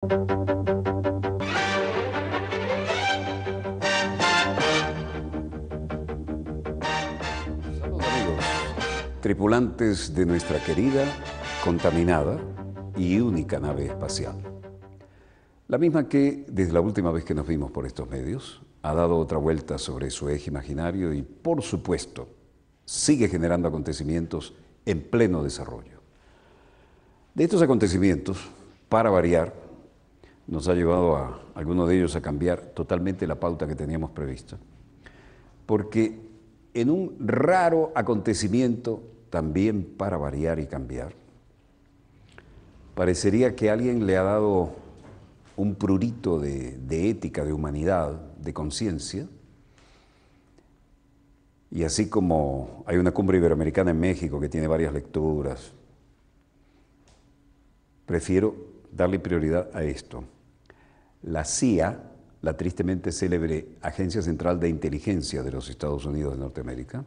Saludos amigos, tripulantes de nuestra querida, contaminada y única nave espacial. La misma que, desde la última vez que nos vimos por estos medios, ha dado otra vuelta sobre su eje imaginario y, por supuesto, sigue generando acontecimientos en pleno desarrollo. De estos acontecimientos, para variar, nos ha llevado a algunos de ellos a cambiar totalmente la pauta que teníamos prevista, porque en un raro acontecimiento, también para variar y cambiar, parecería que alguien le ha dado un prurito de, de ética, de humanidad, de conciencia, y así como hay una cumbre iberoamericana en México que tiene varias lecturas, prefiero darle prioridad a esto. La CIA, la tristemente célebre Agencia Central de Inteligencia de los Estados Unidos de Norteamérica,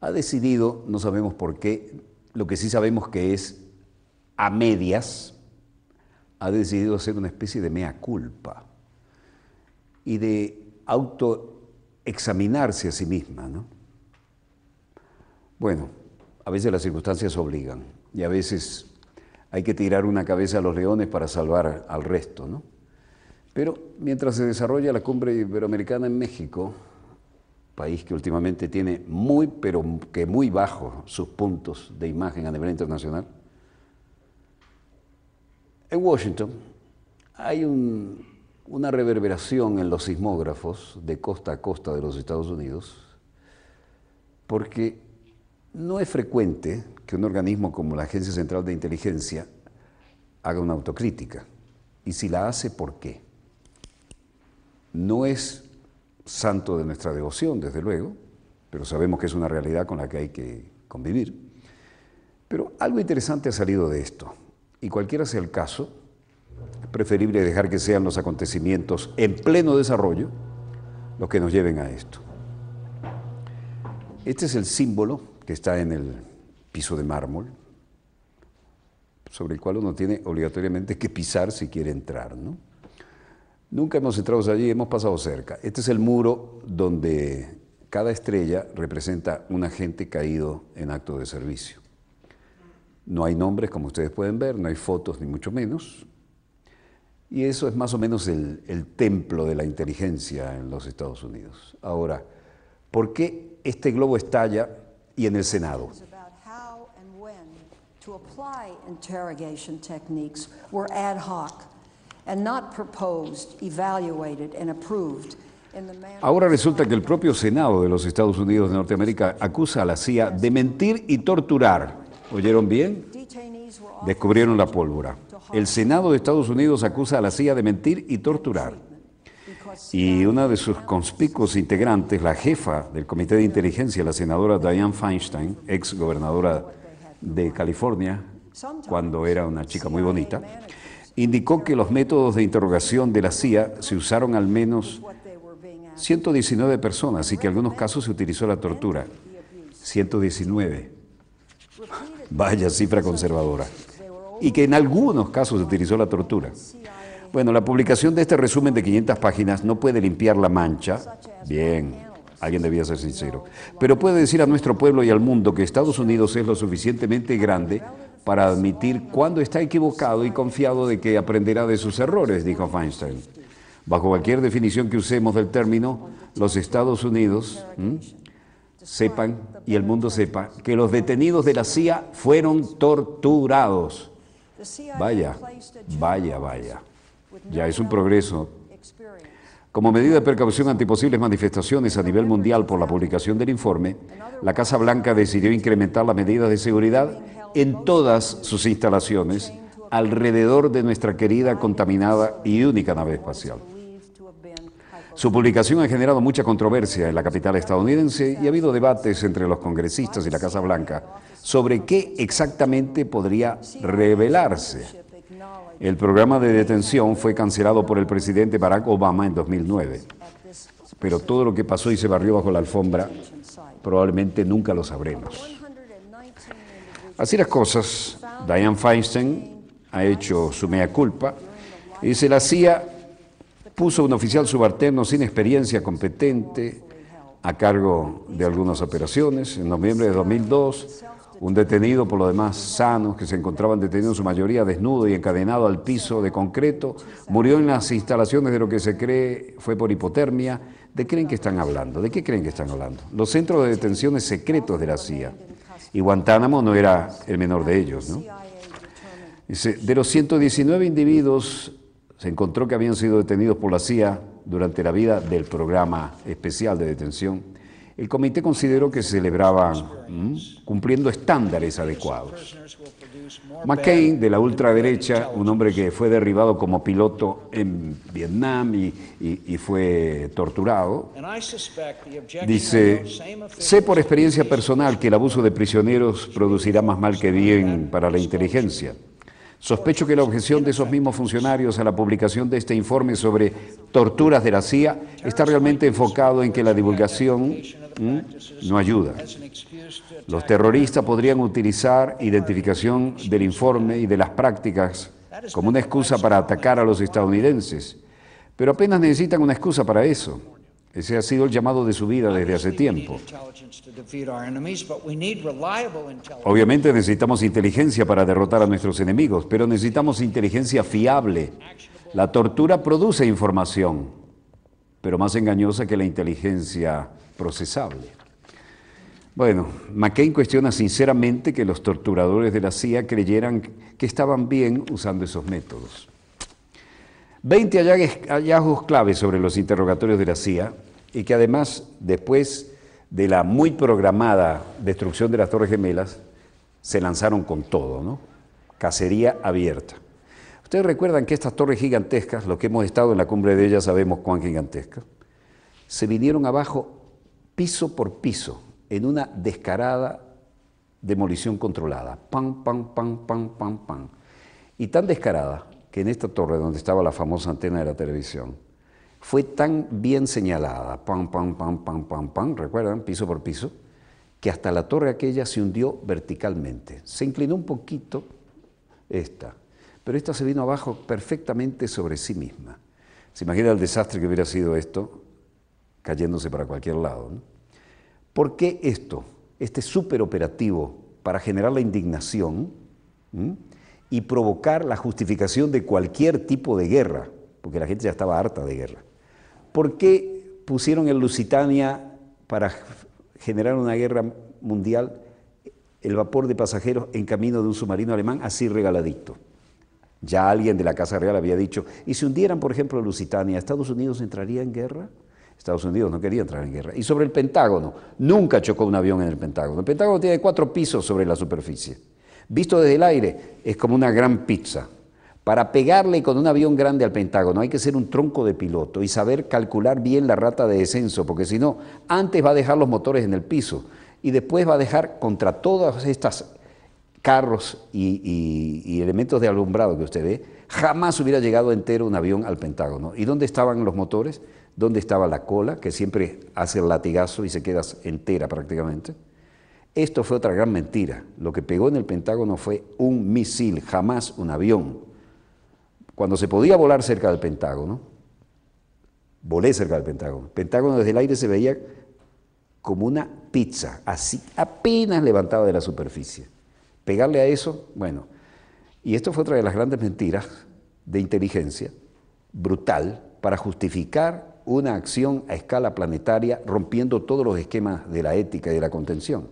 ha decidido, no sabemos por qué, lo que sí sabemos que es a medias, ha decidido hacer una especie de mea culpa y de autoexaminarse a sí misma. ¿no? Bueno, a veces las circunstancias obligan y a veces hay que tirar una cabeza a los leones para salvar al resto. ¿no? Pero mientras se desarrolla la cumbre iberoamericana en México, país que últimamente tiene muy, pero que muy bajos sus puntos de imagen a nivel internacional, en Washington hay un, una reverberación en los sismógrafos de costa a costa de los Estados Unidos, porque no es frecuente que un organismo como la Agencia Central de Inteligencia haga una autocrítica. Y si la hace, ¿por qué? No es santo de nuestra devoción, desde luego, pero sabemos que es una realidad con la que hay que convivir. Pero algo interesante ha salido de esto, y cualquiera sea el caso, es preferible dejar que sean los acontecimientos en pleno desarrollo los que nos lleven a esto. Este es el símbolo que está en el piso de mármol, sobre el cual uno tiene obligatoriamente que pisar si quiere entrar. ¿no? Nunca hemos entrado allí, hemos pasado cerca. Este es el muro donde cada estrella representa un agente caído en acto de servicio. No hay nombres, como ustedes pueden ver, no hay fotos, ni mucho menos. Y eso es más o menos el, templo de la inteligencia en los Estados Unidos. Ahora, ¿por qué este globo estalla y en el Senado? were ad hoc Ahora resulta que el propio Senado de los Estados Unidos de Norteamérica acusa a la CIA de mentir y torturar. ¿Oyeron bien? Descubrieron la pólvora. El Senado de Estados Unidos acusa a la CIA de mentir y torturar. Y una de sus conspicuos integrantes, la jefa del Comité de Inteligencia, la senadora Dianne Feinstein, ex gobernadora de California, cuando era una chica muy bonita, indicó que los métodos de interrogación de la CIA se usaron al menos what they were being asked 119 personas y que en algunos casos se utilizó la tortura. 119. Vaya cifra conservadora. Y que en algunos casos se utilizó la tortura. Bueno, la publicación de este resumen de 500 páginas no puede limpiar la mancha. Bien, alguien debía ser sincero. Pero puede decir a nuestro pueblo y al mundo que Estados Unidos es lo suficientemente grande para admitir cuando está equivocado y confiado de que aprenderá de sus errores, dijo Feinstein. Bajo cualquier definición que usemos del término, los Estados Unidos sepan y el mundo sepa que los detenidos de la CIA fueron torturados. Vaya, vaya, vaya. Ya es un progreso. Como medida de precaución ante posibles manifestaciones a nivel mundial por la publicación del informe, la Casa Blanca decidió incrementar las medidas de seguridad en todas sus instalaciones alrededor de nuestra querida, contaminada y única nave espacial. Su publicación ha generado mucha controversia en la capital estadounidense y ha habido debates entre los congresistas y la Casa Blanca sobre qué exactamente podría revelarse. El programa de detención fue cancelado por el presidente Barack Obama en 2009, at this pero todo lo que pasó y se barrió bajo la alfombra probablemente nunca lo sabremos. 119 individuals Así las cosas, Dianne Feinstein ha hecho su mea culpa Dice, la CIA puso un oficial subalterno sin experiencia competente a cargo de algunas operaciones. En noviembre de 2002, un detenido, por lo demás sano, que se encontraban detenidos en su mayoría desnudo y encadenado al piso de concreto, murió en las instalaciones de lo que se cree fue por hipotermia. ¿De qué creen que están hablando? ¿De qué creen que están hablando? Los centros de detenciones secretos de la CIA. Y Guantánamo no era el menor de ellos, ¿no? Dice, de los 119 individuos se encontró que habían sido detenidos por la CIA durante la vida del programa especial de detención. El comité consideró que se celebraban cumpliendo estándares adecuados. McCain, de la ultraderecha, un hombre que fue derribado como piloto en Vietnam y, y, fue torturado, dice, sé por experiencia personal que el abuso de prisioneros producirá más mal que bien para la inteligencia. Sospecho que la objeción de esos mismos funcionarios a la publicación de este informe sobre torturas de la CIA está realmente enfocado en que la divulgación no ayuda. Los terroristas podrían utilizar identificación del informe y de las prácticas como una excusa para atacar a los estadounidenses, pero apenas necesitan una excusa para eso. Ese ha sido el llamado de su vida desde hace tiempo. Obviamente necesitamos inteligencia para derrotar a nuestros enemigos, pero necesitamos inteligencia fiable. La tortura produce información, pero más engañosa que la inteligencia procesable. Bueno, McCain cuestiona sinceramente que los torturadores de la CIA creyeran que estaban bien usando esos métodos. 20 hallazgos claves sobre los interrogatorios de la CIA y que además, después de la muy programada destrucción de las Torres Gemelas, se lanzaron con todo, ¿no? Cacería abierta. Ustedes recuerdan que estas torres gigantescas, los que hemos estado en la cumbre de ellas sabemos cuán gigantescas, se vinieron abajo piso por piso en una descarada demolición controlada. Pam, pam, pam, pam, pam, pam. Y tan descarada que en esta torre donde estaba la famosa antena de la televisión, fue tan bien señalada, pam, pam, pam, pam, pam, pam, recuerdan, piso por piso, que hasta la torre aquella se hundió verticalmente. Se inclinó un poquito esta, pero esta se vino abajo perfectamente sobre sí misma. ¿Se imagina el desastre que hubiera sido esto cayéndose para cualquier lado? ¿Por qué esto, este superoperativo para generar la indignación y provocar la justificación de cualquier tipo de guerra? Porque la gente ya estaba harta de guerra. ¿Por qué pusieron en Lusitania para generar una guerra mundial el vapor de pasajeros en camino de un submarino alemán así regaladito? Ya alguien de la Casa Real había dicho, ¿y si hundieran, por ejemplo, Lusitania, ¿Estados Unidos entraría en guerra? Estados Unidos no quería entrar en guerra. Y sobre el Pentágono, nunca chocó un avión en el Pentágono. El Pentágono tiene cuatro pisos sobre la superficie. Visto desde el aire, es como una gran pizza. Para pegarle con un avión grande al Pentágono hay que ser un tronco de piloto y saber calcular bien la rata de descenso, porque si no, antes va a dejar los motores en el piso y después va a dejar contra todas estas carros y, elementos de alumbrado que usted ve, jamás hubiera llegado entero un avión al Pentágono. ¿Y dónde estaban los motores? ¿Dónde estaba la cola, que siempre hace el latigazo y se queda entera prácticamente? Esto fue otra gran mentira. Lo que pegó en el Pentágono fue un misil, jamás un avión cuando se podía volar cerca del Pentágono, volé cerca del Pentágono. El Pentágono desde el aire se veía como una pizza, así apenas levantada de la superficie. Pegarle a eso, bueno, y esto fue otra de las grandes mentiras de inteligencia, brutal, para justificar una acción a escala planetaria rompiendo todos los esquemas de la ética y de la contención.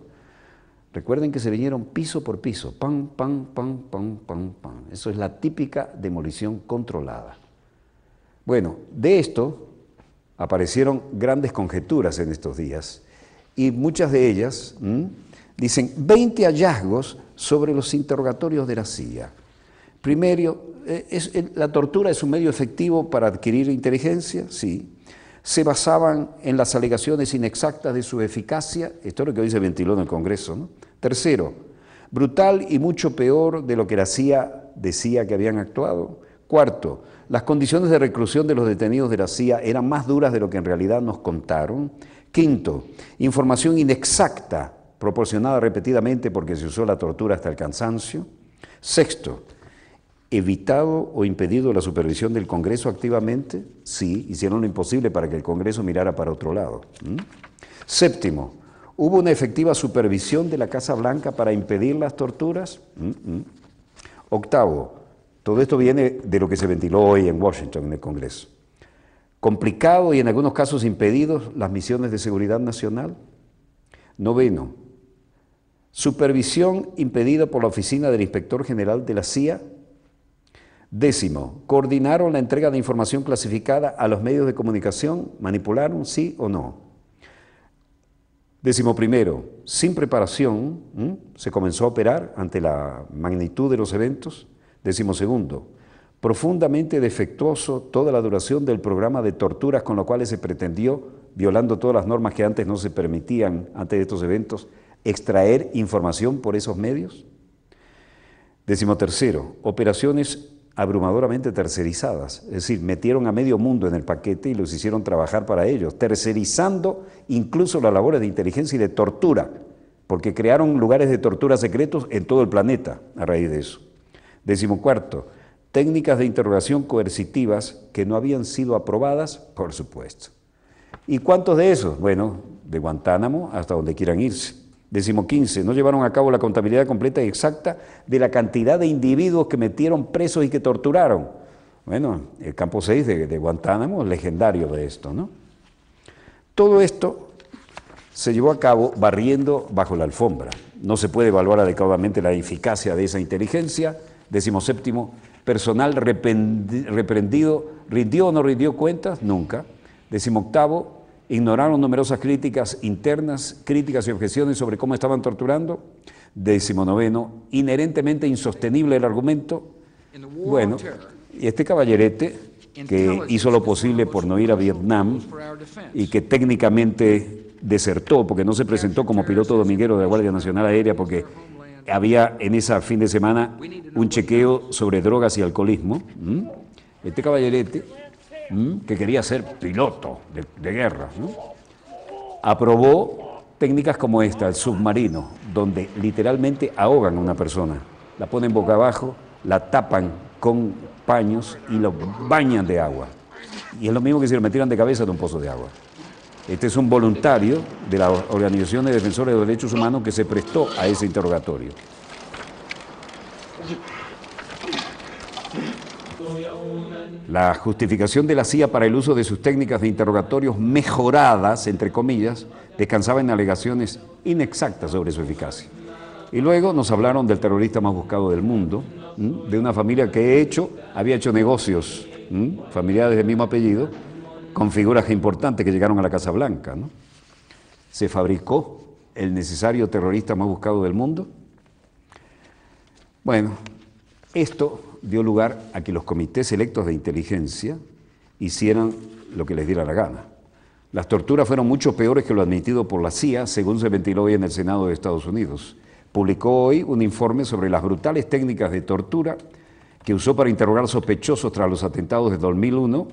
Recuerden que se vinieron piso por piso, pam, pam, pam, pam, pam, pam. Eso es la típica demolición controlada. Bueno, de esto aparecieron grandes conjeturas en estos días y muchas de ellas dicen 20 hallazgos sobre los interrogatorios de la CIA. Primero, eh, la tortura es un medio efectivo para adquirir inteligencia, sí se basaban en las alegaciones inexactas de su eficacia, esto es lo que hoy se ventiló en el Congreso. Tercero, brutal y mucho peor de lo que la CIA decía que habían actuado. Cuarto, las condiciones de reclusión de los detenidos de la CIA eran más duras de lo que en realidad nos contaron. Quinto, información inexacta proporcionada repetidamente porque se usó la tortura hasta el cansancio. Sexto, evitado o impedido la supervisión del Congreso activamente? Sí, hicieron lo imposible para que el Congreso mirara para otro lado. Séptimo, ¿hubo una efectiva supervisión de la Casa Blanca para impedir las torturas? Octavo, todo esto viene de lo que se ventiló hoy en Washington, en el Congreso. Complicado y en algunos casos impedidos las misiones de seguridad nacional. Noveno, supervisión impedida por la oficina del inspector general de la CIA. Décimo, coordinaron la entrega de información clasificada a los medios de comunicación, manipularon, sí o no. Décimo primero, sin preparación, se comenzó a operar ante la magnitud de los eventos. Décimo segundo, profundamente defectuoso toda la duración del programa de torturas con lo cual se pretendió, violando todas las normas que antes no se permitían, antes de estos eventos, extraer información por esos medios. Décimo tercero, operaciones abrumadoramente tercerizadas, es decir, metieron a medio mundo en el paquete y los hicieron trabajar para ellos, tercerizando incluso las labores de inteligencia y de tortura, porque crearon lugares de tortura secretos en todo el planeta a raíz de eso. Décimo cuarto, técnicas de interrogación coercitivas que no habían sido aprobadas, por supuesto. ¿Y cuántos de esos? Bueno, de Guantánamo hasta donde quieran irse. Décimo quince, no llevaron a cabo la contabilidad completa y exacta de la cantidad de individuos que metieron presos y que torturaron. Bueno, el campo 6 de, Guantánamo, legendario de esto, ¿no? Todo esto se llevó a cabo barriendo bajo la alfombra. No se puede evaluar adecuadamente la eficacia de esa inteligencia, Décimo séptimo, personal reprendido, ¿rindió o no rindió cuentas? Nunca. Décimo octavo, ignoraron numerosas críticas internas, críticas y objeciones sobre cómo estaban torturando. Décimo noveno, inherentemente insostenible el argumento. Bueno, y este caballerete que hizo lo posible por no ir a Vietnam y que técnicamente desertó porque no se presentó como piloto dominguero de la Guardia Nacional Aérea porque había en ese fin de semana un chequeo sobre drogas y alcoholismo. Este caballerete, que quería ser piloto de, guerra, aprobó técnicas como esta, el submarino, donde literalmente ahogan a una persona. La ponen boca abajo, la tapan con paños y lo bañan de agua. Y es lo mismo que si lo metieran de cabeza de un pozo de agua. Este es un voluntario de la Organización de Defensores de los Derechos Humanos que se prestó a ese interrogatorio. La justificación de la CIA para el uso de sus técnicas de interrogatorios mejoradas, entre comillas, descansaba en alegaciones inexactas sobre su eficacia. Y luego nos hablaron del terrorista más buscado del mundo, de una familia que he hecho, había hecho negocios, familiares del mismo apellido, con figuras importantes que llegaron a la Casa Blanca. ¿no? Se fabricó el necesario terrorista más buscado del mundo. Bueno, esto dio lugar a que los comités electos de inteligencia hicieran lo que les diera la gana. Las torturas fueron mucho peores que lo admitido por la CIA, según se ventiló hoy en el Senado de Estados Unidos. Publicó hoy un informe sobre las brutales técnicas de tortura que usó para interrogar sospechosos tras los atentados de 2001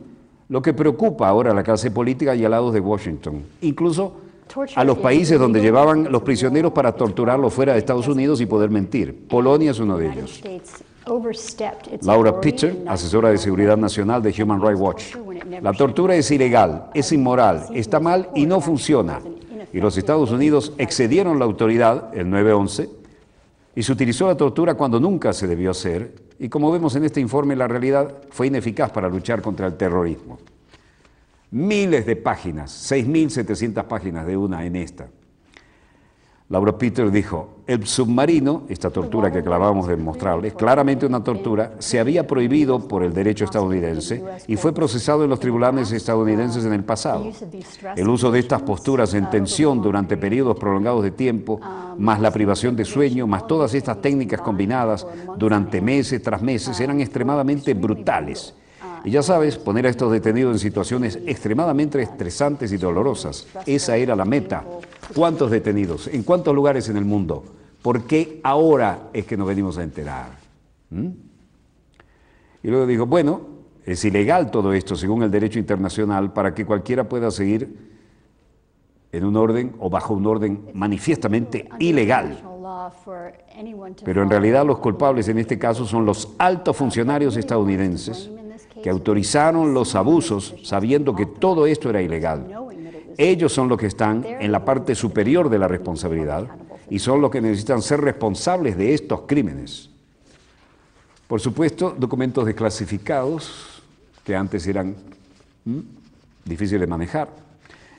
lo que preocupa ahora a la clase política y al lado de Washington, incluso a los países donde llevaban los prisioneros para torturarlos fuera de Estados Unidos y poder mentir. Polonia es uno de ellos. Laura Pitcher, asesora de seguridad nacional de Human Rights Watch. La tortura es ilegal, es inmoral, está mal y no funciona. Y los Estados Unidos excedieron la autoridad, el 9-11, y se utilizó la tortura cuando nunca se debió hacer, y como vemos en este informe, la realidad fue ineficaz para luchar contra el terrorismo. Miles de páginas, 6.700 páginas de una en esta. Laura Peter dijo, el submarino, esta tortura que acabamos de mostrarles, claramente una tortura, se había prohibido por el derecho estadounidense y fue procesado en los tribunales estadounidenses en el pasado. El uso de estas posturas en tensión durante periodos prolongados de tiempo, más la privación de sueño, más todas estas técnicas combinadas durante meses tras meses, eran extremadamente brutales. Y ya sabes, poner a estos detenidos en situaciones extremadamente estresantes y dolorosas. Esa era la meta ¿Cuántos detenidos? ¿En cuántos lugares en el mundo? ¿Por qué ahora es que nos venimos a enterar? ¿Mm? Y luego dijo, bueno, es ilegal todo esto según el derecho internacional para que cualquiera pueda seguir en un orden o bajo un orden manifiestamente ilegal. Pero en realidad los culpables en este caso son los altos funcionarios estadounidenses que autorizaron los abusos sabiendo que todo esto era ilegal. Ellos son los que están en la parte superior de la responsabilidad y son los que necesitan ser responsables de estos crímenes. Por supuesto, documentos desclasificados que antes eran difíciles de manejar.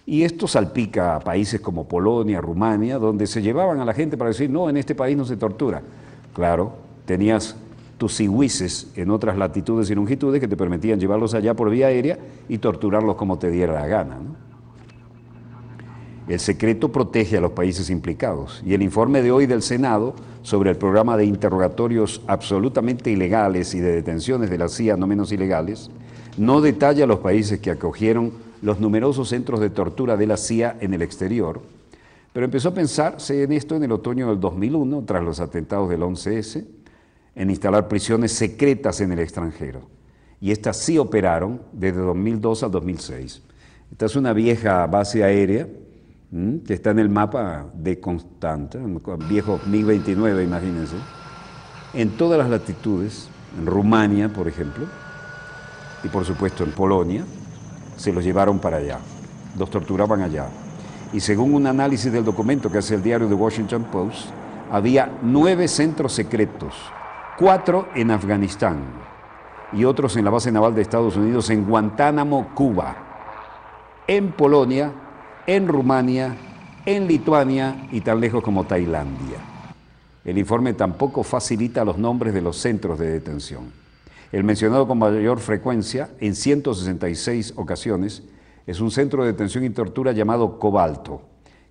Y esto salpica a países como Polonia, Rumania, donde se llevaban a la gente para decir, no, en este país no se tortura. Claro, tenías tus siwises en otras latitudes y longitudes que te permitían llevarlos allá por vía aérea y torturarlos como te diera la gana. El secreto protege a los países implicados y el informe de hoy del Senado sobre el programa de interrogatorios absolutamente ilegales y de detenciones de la CIA no menos ilegales no detalla los países que acogieron los numerosos centros de tortura de la CIA en el exterior, pero empezó a pensarse en esto en el otoño del 2001, tras los atentados del 11S, en instalar prisiones secretas en el extranjero. Y estas sí operaron desde 2002 al 2006. Esta es una vieja base aérea que está en el mapa de Constanta, un viejo MiG-29, imagínense, en todas las latitudes, en Rumania, por ejemplo, y por supuesto en Polonia, se los llevaron para allá, los torturaban allá. Y según un análisis del documento que hace el diario The Washington Post, había nueve centros secretos, cuatro en Afganistán y otros en la base naval de Estados Unidos en Guantánamo, Cuba, en Polonia, en Rumania, en Lituania y tan lejos como Tailandia. El informe tampoco facilita los nombres de los centros de detención. El mencionado con mayor frecuencia, en 166 ocasiones, es un centro de detención y tortura llamado Cobalto,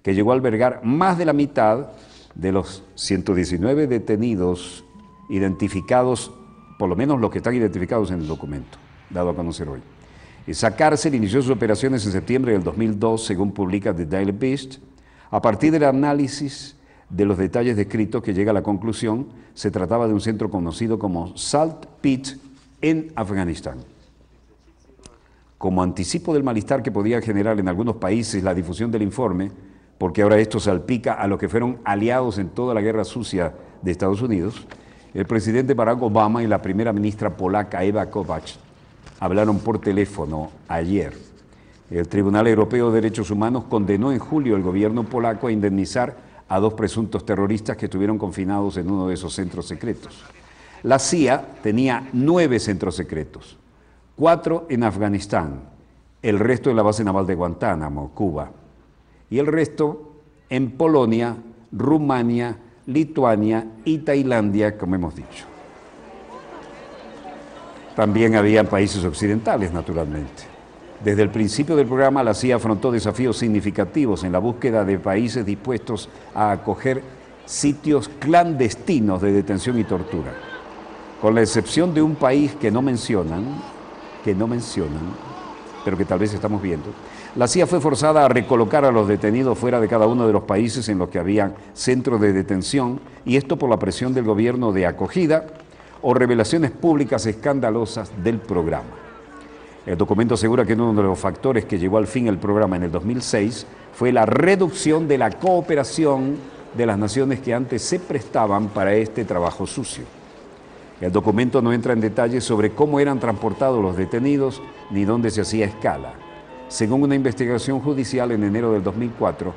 que llegó a albergar más de la mitad de los 119 detenidos identificados, por lo menos los que están identificados en el documento, dado a conocer hoy. Esa cárcel inició sus operaciones en septiembre del 2002, según publica The Daily Beast, a partir del análisis de los detalles descritos que llega a la conclusión, se trataba de un centro conocido como Salt Pit en Afganistán. Como anticipo del malestar que podía generar en algunos países la difusión del informe, porque ahora esto salpica a los que fueron aliados en toda la guerra sucia de Estados Unidos, el presidente Barack Obama y la primera ministra polaca Eva Kovács hablaron por teléfono ayer. El Tribunal Europeo de Derechos Humanos condenó en julio al gobierno polaco a indemnizar a dos presuntos terroristas que estuvieron confinados en uno de esos centros secretos. La CIA tenía nueve centros secretos, cuatro en Afganistán, el resto en la base naval de Guantánamo, Cuba, y el resto en Polonia, Rumania, Lituania y Tailandia, como hemos dicho. También había países occidentales, naturalmente. Desde el principio del programa, la CIA afrontó desafíos significativos en la búsqueda de países dispuestos a acoger sitios clandestinos de detención y tortura con la excepción de un país que no mencionan, que no mencionan, pero que tal vez estamos viendo, la CIA fue forzada a recolocar a los detenidos fuera de cada uno de los países en los que había centros de detención, y esto por la presión del gobierno de acogida o revelaciones públicas escandalosas del programa. El documento asegura que uno de los factores que llevó al fin el programa en el 2006 fue la reducción de la cooperación de las naciones que antes se prestaban para este trabajo sucio. El documento no entra en detalles sobre cómo eran transportados los detenidos ni dónde se hacía escala. Según una investigación judicial en enero del 2004,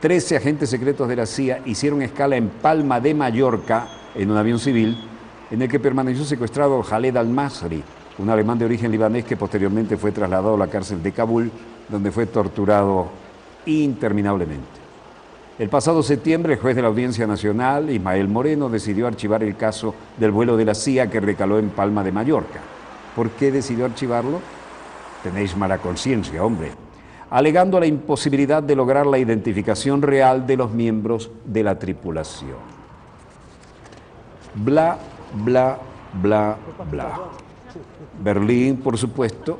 13 agentes secretos de la CIA hicieron escala en Palma de Mallorca en un avión civil en el que permaneció secuestrado Khaled al-Masri, un alemán de origen libanés que posteriormente fue trasladado a la cárcel de Kabul, donde fue torturado interminablemente. El pasado septiembre, el juez de la Audiencia Nacional, Ismael Moreno, decidió archivar el caso del vuelo de la CIA que recaló en Palma de Mallorca. ¿Por qué decidió archivarlo? Tenéis mala conciencia, hombre. Alegando la imposibilidad de lograr la identificación real de los miembros de la tripulación. Bla, bla, bla, bla. Berlín, por supuesto,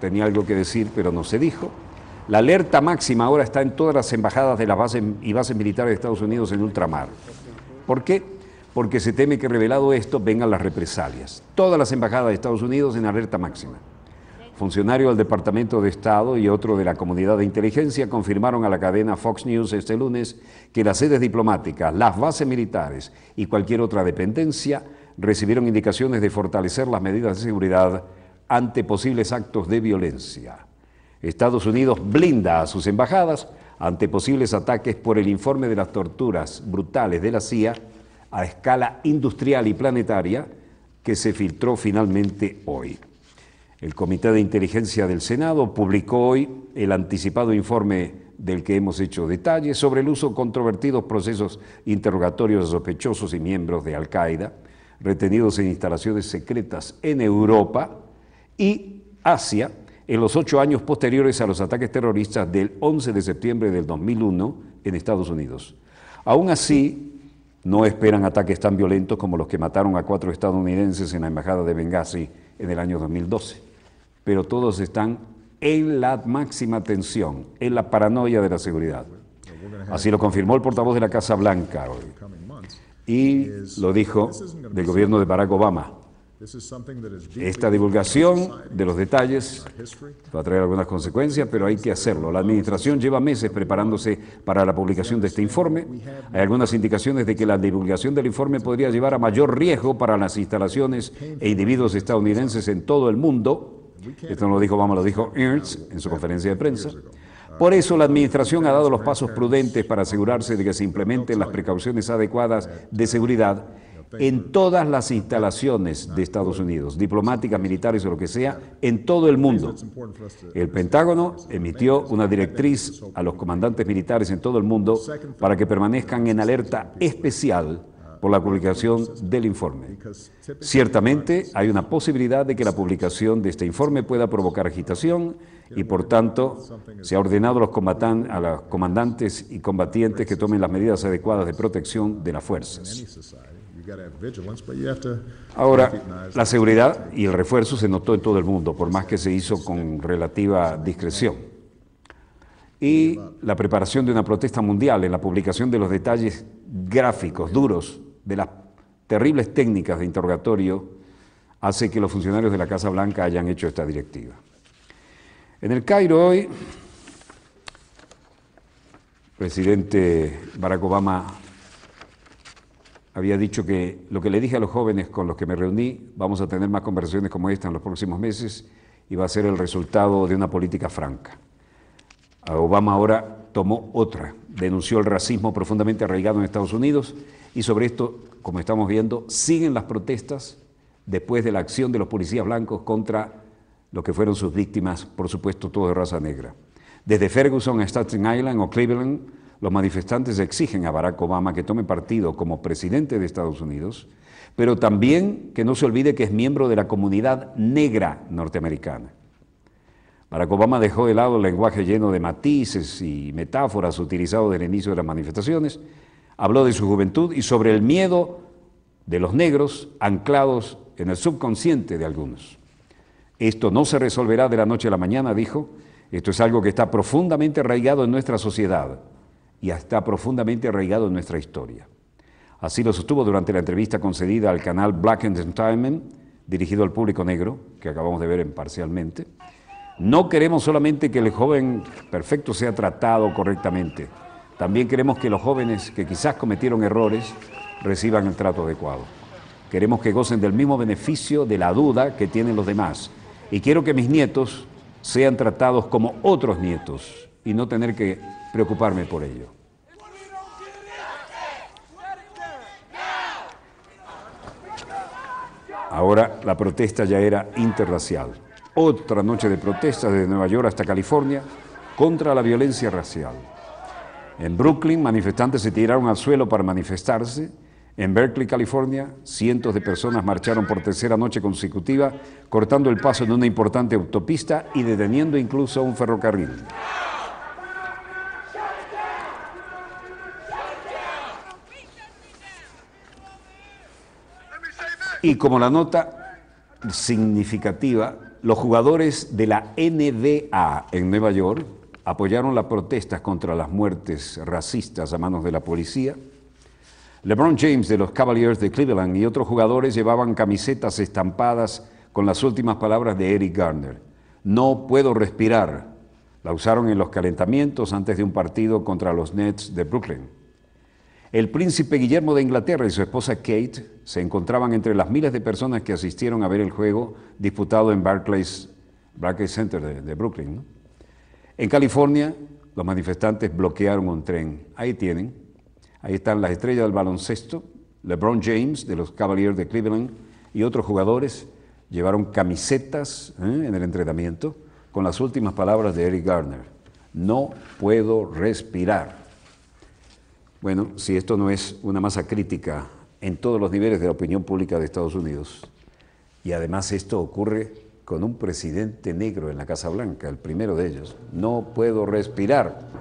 tenía algo que decir, pero no se dijo. La alerta máxima ahora está en todas las embajadas de las bases y bases militares de Estados Unidos en ultramar. ¿Por qué? Porque se teme que revelado esto vengan las represalias. Todas las embajadas de Estados Unidos en alerta máxima. funcionario del Departamento de Estado y otro de la comunidad de inteligencia confirmaron a la cadena Fox News este lunes que las sedes diplomáticas, las bases militares y cualquier otra dependencia recibieron indicaciones de fortalecer las medidas de seguridad ante posibles actos de violencia. Estados Unidos blinda a sus embajadas ante posibles ataques por el informe de las torturas brutales de la CIA a escala industrial y planetaria que se filtró finalmente hoy. El Comité de Inteligencia del Senado publicó hoy el anticipado informe del que hemos hecho detalles sobre el uso de controvertidos procesos interrogatorios de sospechosos y miembros de Al-Qaeda retenidos en instalaciones secretas en Europa y Asia en los ocho años posteriores a los ataques terroristas del 11 de septiembre del 2001 en Estados Unidos. Aún así, no esperan ataques tan violentos como los que mataron a cuatro estadounidenses en la embajada de Benghazi en el año 2012. Pero todos están en la máxima tensión, en la paranoia de la seguridad. Así lo confirmó el portavoz de la Casa Blanca hoy. Y lo dijo del gobierno de Barack Obama. Esta divulgación de los detalles va a traer algunas consecuencias, pero hay que hacerlo. La Administración lleva meses preparándose para la publicación de este informe. Hay algunas indicaciones de que la divulgación del informe podría llevar a mayor riesgo para las instalaciones e individuos estadounidenses en todo el mundo. Esto no lo dijo Obama, lo dijo Ernst en su conferencia de prensa. Por eso la Administración ha dado los pasos prudentes para asegurarse de que se implementen las precauciones adecuadas de seguridad en todas las instalaciones de Estados Unidos, diplomáticas, militares o lo que sea, en todo el mundo. El Pentágono emitió una directriz a los comandantes militares en todo el mundo para que permanezcan en alerta especial por la publicación del informe. Ciertamente hay una posibilidad de que la publicación de este informe pueda provocar agitación y por tanto se ha ordenado a los, a los comandantes y combatientes que tomen las medidas adecuadas de protección de las fuerzas. Ahora, la seguridad y el refuerzo se notó en todo el mundo, por más que se hizo con relativa discreción. Y la preparación de una protesta mundial en la publicación de los detalles gráficos, duros, de las terribles técnicas de interrogatorio, hace que los funcionarios de la Casa Blanca hayan hecho esta directiva. En el Cairo hoy, el presidente Barack Obama había dicho que lo que le dije a los jóvenes con los que me reuní, vamos a tener más conversaciones como esta en los próximos meses y va a ser el resultado de una política franca. Obama ahora tomó otra, denunció el racismo profundamente arraigado en Estados Unidos y sobre esto, como estamos viendo, siguen las protestas después de la acción de los policías blancos contra lo que fueron sus víctimas, por supuesto, todo de raza negra. Desde Ferguson a Staten Island o Cleveland, los manifestantes exigen a Barack Obama que tome partido como presidente de Estados Unidos, pero también que no se olvide que es miembro de la comunidad negra norteamericana. Barack Obama dejó de lado el lenguaje lleno de matices y metáforas utilizado desde el inicio de las manifestaciones, habló de su juventud y sobre el miedo de los negros anclados en el subconsciente de algunos. Esto no se resolverá de la noche a la mañana, dijo, esto es algo que está profundamente arraigado en nuestra sociedad y está profundamente arraigado en nuestra historia. Así lo sostuvo durante la entrevista concedida al canal Black Entertainment, dirigido al público negro, que acabamos de ver imparcialmente. No queremos solamente que el joven perfecto sea tratado correctamente, también queremos que los jóvenes que quizás cometieron errores reciban el trato adecuado. Queremos que gocen del mismo beneficio de la duda que tienen los demás. Y quiero que mis nietos sean tratados como otros nietos y no tener que preocuparme por ello. Ahora la protesta ya era interracial. Otra noche de protestas desde Nueva York hasta California contra la violencia racial. En Brooklyn, manifestantes se tiraron al suelo para manifestarse. En Berkeley, California, cientos de personas marcharon por tercera noche consecutiva, cortando el paso en una importante autopista y deteniendo incluso un ferrocarril. Y como la nota significativa, los jugadores de la NBA en Nueva York apoyaron las protestas contra las muertes racistas a manos de la policía. LeBron James de los Cavaliers de Cleveland y otros jugadores llevaban camisetas estampadas con las últimas palabras de Eric Garner. No puedo respirar. La usaron en los calentamientos antes de un partido contra los Nets de Brooklyn. El príncipe Guillermo de Inglaterra y su esposa Kate se encontraban entre las miles de personas que asistieron a ver el juego disputado en Barclays, Barclays Center de, Brooklyn. En California, los manifestantes bloquearon un tren. Ahí tienen. Ahí están las estrellas del baloncesto. LeBron James de los Cavaliers de Cleveland y otros jugadores llevaron camisetas ¿eh? en el entrenamiento con las últimas palabras de Eric Garner. No puedo respirar. Bueno, si esto no es una masa crítica en todos los niveles de la opinión pública de Estados Unidos, y además esto ocurre con un presidente negro en la Casa Blanca, el primero de ellos, no puedo respirar.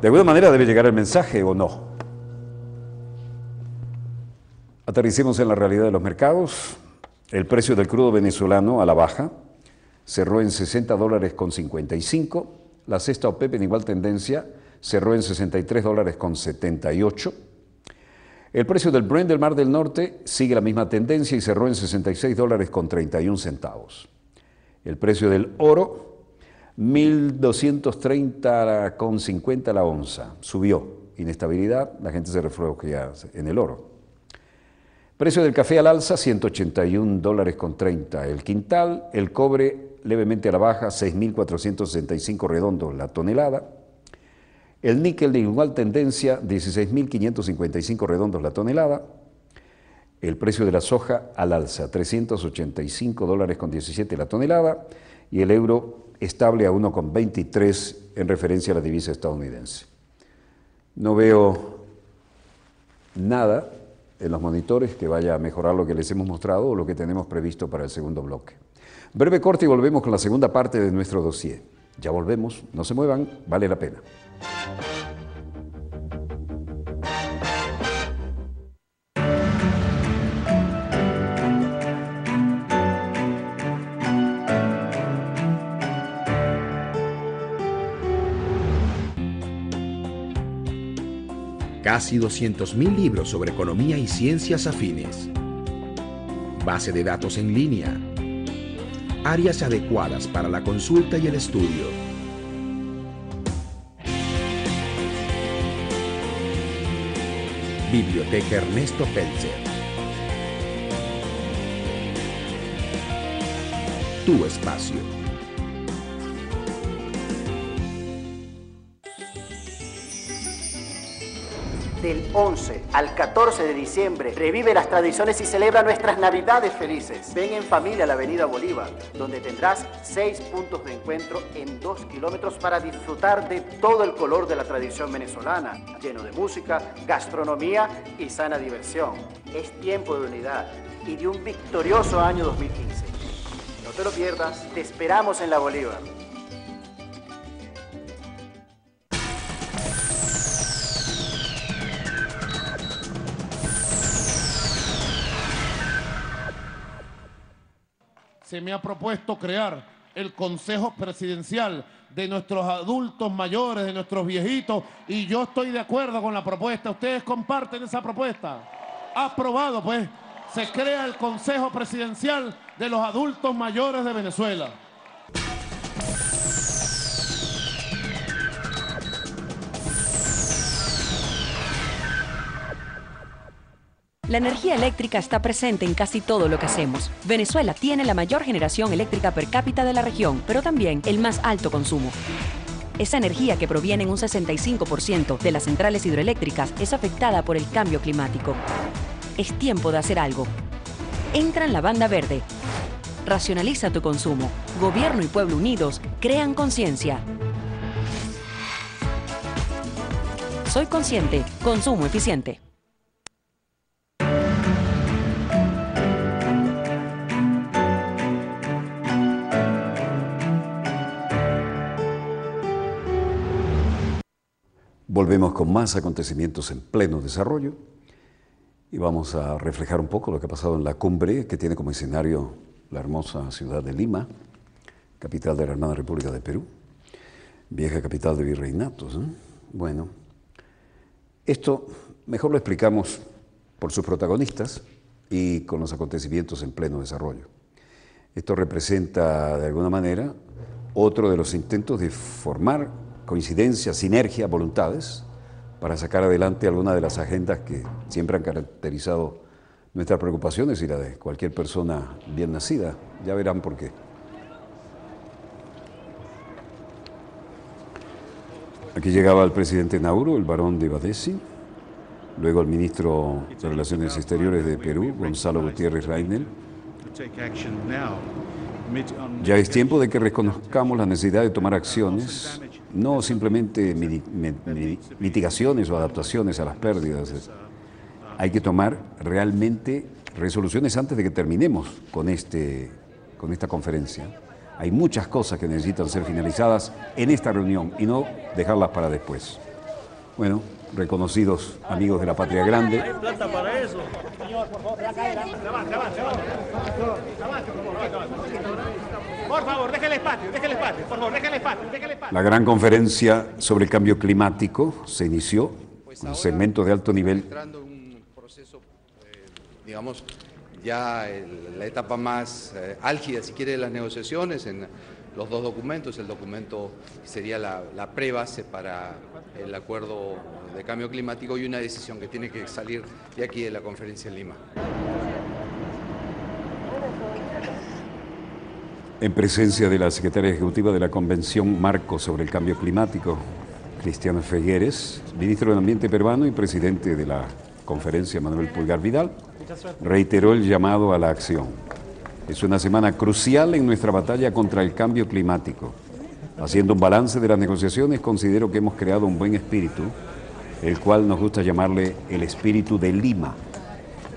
De alguna manera debe llegar el mensaje o no. Aterricemos en la realidad de los mercados. El precio del crudo venezolano a la baja cerró en 60 dólares con 55. La cesta OPEP en igual tendencia cerró en 63 dólares con 78. El precio del Brent del Mar del Norte sigue la misma tendencia y cerró en 66 dólares con 31 centavos. El precio del oro, 1.230 con 50 la onza, subió. Inestabilidad, la gente se refugia en el oro. Precio del café al alza, 181 dólares con 30 el quintal, el cobre levemente a la baja, 6.465 redondos la tonelada, el níquel de igual tendencia, 16.555 redondos la tonelada, el precio de la soja al alza, 385 dólares con 17 la tonelada, y el euro estable a 1,23 en referencia a la divisa estadounidense. No veo nada en los monitores que vaya a mejorar lo que les hemos mostrado o lo que tenemos previsto para el segundo bloque. Breve corte y volvemos con la segunda parte de nuestro dossier. Ya volvemos, no se muevan, vale la pena. Casi 200.000 libros sobre economía y ciencias afines, base de datos en línea, áreas adecuadas para la consulta y el estudio. Biblioteca Ernesto Pelzer. Tu espacio. Del 11 al 14 de diciembre revive las tradiciones y celebra nuestras navidades felices. Ven en familia a la Avenida Bolívar, donde tendrás seis puntos de encuentro en dos kilómetros para disfrutar de todo el color de la tradición venezolana, lleno de música, gastronomía y sana diversión. Es tiempo de unidad y de un victorioso año 2015. No te lo pierdas, te esperamos en la Bolívar. Se me ha propuesto crear el Consejo Presidencial de nuestros adultos mayores, de nuestros viejitos, y yo estoy de acuerdo con la propuesta. ¿Ustedes comparten esa propuesta? Aprobado, pues. Se crea el Consejo Presidencial de los Adultos Mayores de Venezuela. La energía eléctrica está presente en casi todo lo que hacemos. Venezuela tiene la mayor generación eléctrica per cápita de la región, pero también el más alto consumo. Esa energía que proviene en un 65% de las centrales hidroeléctricas es afectada por el cambio climático. Es tiempo de hacer algo. Entra en la banda verde. Racionaliza tu consumo. Gobierno y pueblo unidos crean conciencia. Soy consciente. Consumo eficiente. Volvemos con más acontecimientos en pleno desarrollo y vamos a reflejar un poco lo que ha pasado en la cumbre que tiene como escenario la hermosa ciudad de Lima, capital de la hermana República de Perú, vieja capital de virreinatos. Bueno, esto mejor lo explicamos por sus protagonistas y con los acontecimientos en pleno desarrollo. Esto representa, de alguna manera, otro de los intentos de formar coincidencias, sinergias, voluntades para sacar adelante algunas de las agendas que siempre han caracterizado nuestras preocupaciones y la de cualquier persona bien nacida. Ya verán por qué. Aquí llegaba el presidente Nauro, el barón de Badesi, luego el ministro de Relaciones Exteriores de Perú, Gonzalo Gutiérrez Reinel. Ya es tiempo de que reconozcamos la necesidad de tomar acciones, no simplemente mitigaciones o adaptaciones a las pérdidas. Hay que tomar realmente resoluciones antes de que terminemos con, este, con esta conferencia. Hay muchas cosas que necesitan ser finalizadas en esta reunión y no dejarlas para después. Bueno, reconocidos amigos de la Patria Grande. ¿Hay plata para eso? Por favor, déjale espacio, déjale espacio, por favor, déjale espacio, déjale espacio. La gran conferencia sobre el cambio climático se inició con segmentos de alto nivel. Entrando un proceso, eh, digamos, ya la etapa más eh, álgida, si quiere, de las negociaciones en los dos documentos. El documento sería la, la prebase para el acuerdo de cambio climático y una decisión que tiene que salir de aquí de la conferencia en Lima. En presencia de la secretaria ejecutiva de la Convención Marco sobre el Cambio Climático, Cristiano Fegueres, ministro del Ambiente peruano y presidente de la conferencia Manuel Pulgar Vidal, reiteró el llamado a la acción. Es una semana crucial en nuestra batalla contra el cambio climático. Haciendo un balance de las negociaciones, considero que hemos creado un buen espíritu, el cual nos gusta llamarle el espíritu de Lima.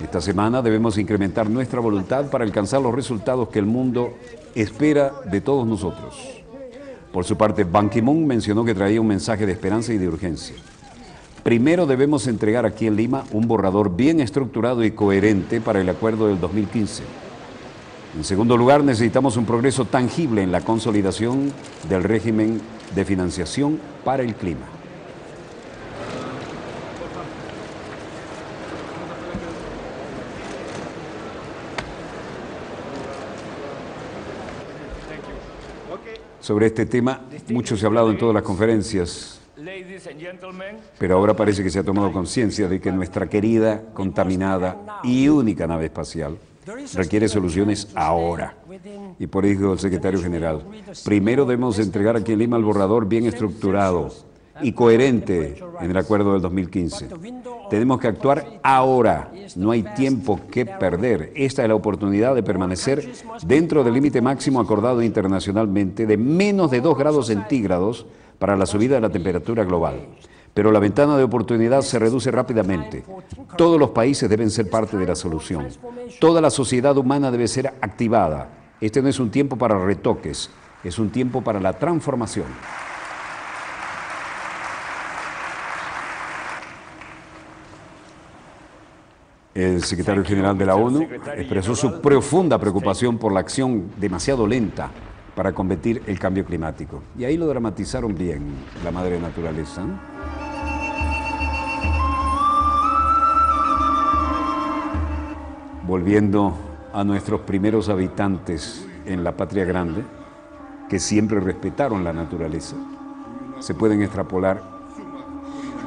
Esta semana debemos incrementar nuestra voluntad para alcanzar los resultados que el mundo espera de todos nosotros. Por su parte, Ban Ki-moon mencionó que traía un mensaje de esperanza y de urgencia. Primero debemos entregar aquí en Lima un borrador bien estructurado y coherente para el acuerdo del 2015. En segundo lugar, necesitamos un progreso tangible en la consolidación del régimen de financiación para el clima. Sobre este tema, mucho se ha hablado en todas las conferencias pero ahora parece que se ha tomado conciencia de que nuestra querida, contaminada y única nave espacial requiere soluciones ahora. Y por dijo el secretario general, primero debemos entregar aquí en Lima el borrador bien estructurado y coherente en el acuerdo del 2015. Tenemos que actuar ahora, no hay tiempo que perder. Esta es la oportunidad de permanecer dentro del límite máximo acordado internacionalmente de menos de 2 grados centígrados para la subida de la temperatura global. Pero la ventana de oportunidad se reduce rápidamente. Todos los países deben ser parte de la solución. Toda la sociedad humana debe ser activada. Este no es un tiempo para retoques, es un tiempo para la transformación. El secretario general de la ONU expresó su profunda preocupación por la acción demasiado lenta para combatir el cambio climático. Y ahí lo dramatizaron bien la madre naturaleza. Volviendo a nuestros primeros habitantes en la patria grande, que siempre respetaron la naturaleza, se pueden extrapolar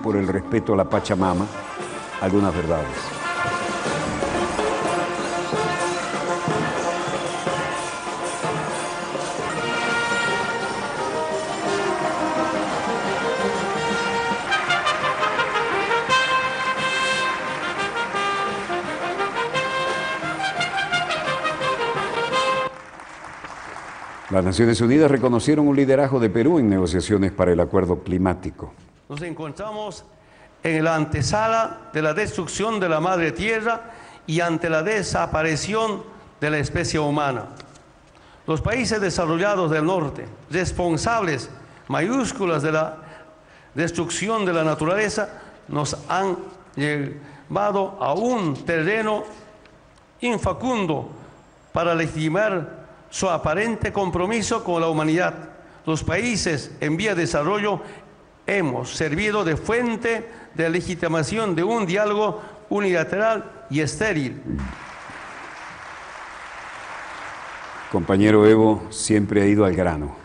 por el respeto a la Pachamama algunas verdades. Las Naciones Unidas reconocieron un liderazgo de Perú en negociaciones para el acuerdo climático. Nos encontramos en la antesala de la destrucción de la madre tierra y ante la desaparición de la especie humana. Los países desarrollados del norte, responsables mayúsculas de la destrucción de la naturaleza, nos han llevado a un terreno infacundo para legitimar su aparente compromiso con la humanidad. Los países en vía de desarrollo hemos servido de fuente de legitimación de un diálogo unilateral y estéril. Compañero Evo siempre ha ido al grano.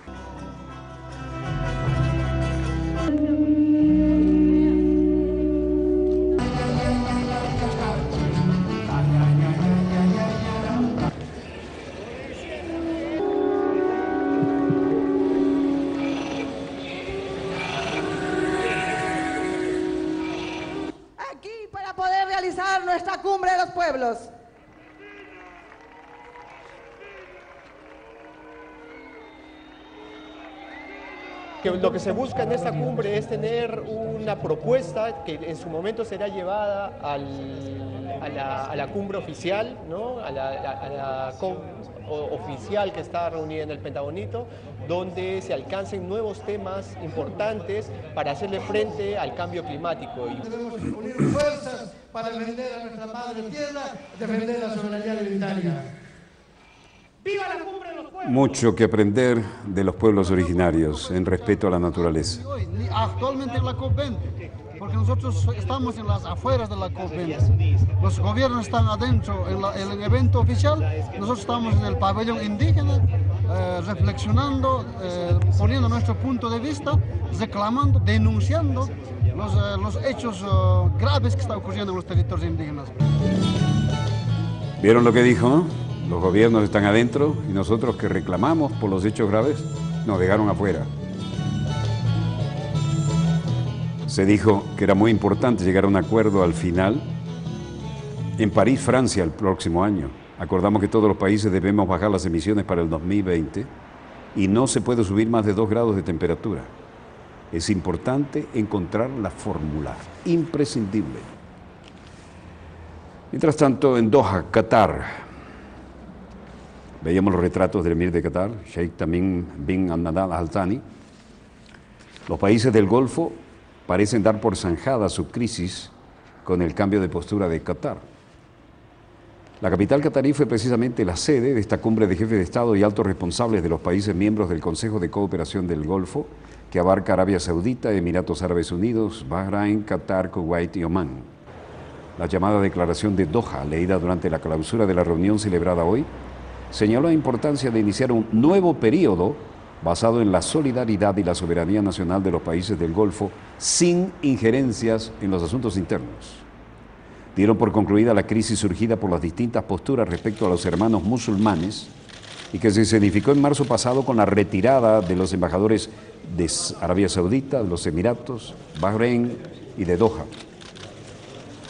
Se busca en esta cumbre es tener una propuesta que en su momento será llevada a, la, cumbre oficial, ¿no? a la, a oficial que está reunida en el Pentagonito, donde se alcancen nuevos temas importantes para hacerle frente al cambio climático. Debemos unir fuerzas para defender a nuestra madre tierra, defender la soberanía alimentaria. ¡Viva la cumbre de los pueblos! Mucho que aprender de los pueblos originarios en respeto a la naturaleza. actualmente en la COP20, porque nosotros estamos en las afueras de la COP20. Los gobiernos están adentro en, la- en el evento oficial, nosotros estamos en el pabellón indígena, eh, reflexionando, eh, poniendo nuestro punto de vista, reclamando, denunciando los, eh, los hechos eh, graves que están ocurriendo en los territorios indígenas. ¿Vieron lo que dijo? Los gobiernos están adentro y nosotros que reclamamos por los hechos graves nos dejaron afuera. Se dijo que era muy importante llegar a un acuerdo al final en París, Francia, el próximo año. Acordamos que todos los países debemos bajar las emisiones para el 2020 y no se puede subir más de 2 grados de temperatura. Es importante encontrar la fórmula, imprescindible. Mientras tanto, en Doha, Qatar, veíamos los retratos del emir de Qatar, Sheikh Tamim bin Hamad Al Thani. Los países del Golfo parecen dar por zanjada su crisis con el cambio de postura de Qatar. La capital catarí fue precisamente la sede de esta cumbre de jefes de Estado y altos responsables de los países miembros del Consejo de Cooperación del Golfo, que abarca Arabia Saudita, Emiratos Árabes Unidos, Bahrein, Qatar, Kuwait y Omán. La llamada declaración de Doha, leída durante la clausura de la reunión celebrada hoy, señaló la importancia de iniciar un nuevo periodo basado en la solidaridad y la soberanía nacional de los países del Golfo sin injerencias en los asuntos internos. Dieron por concluida la crisis surgida por las distintas posturas respecto a los hermanos musulmanes y que se significó en marzo pasado con la retirada de los embajadores de Arabia Saudita, de los Emiratos, Bahrein y de Doha.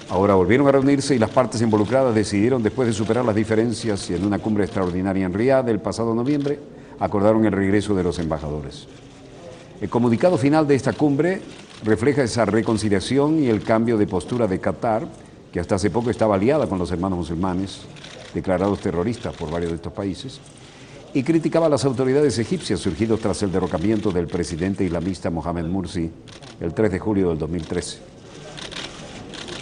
Ahora volvieron a reunirse y las partes involucradas decidieron, después de superar las diferencias y en una cumbre extraordinaria en Riad el pasado noviembre, acordaron el regreso de los embajadores. El comunicado final de esta cumbre refleja esa reconciliación y el cambio de postura de Qatar, que hasta hace poco estaba aliada con los hermanos musulmanes, declarados terroristas por varios de estos países, y criticaba a las autoridades egipcias surgidos tras el derrocamiento del presidente islamista Mohamed Mursi el 3 de julio del 2013.